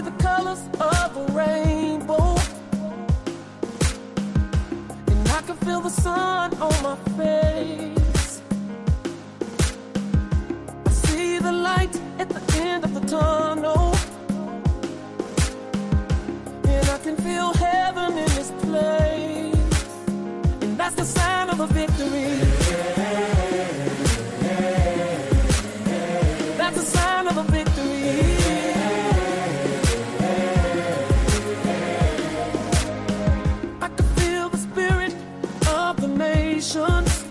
the colors of a rainbow. And I can feel the sun on my face. I see the light at the end of the tunnel. And I can feel heaven in this place. And that's the sound. conversation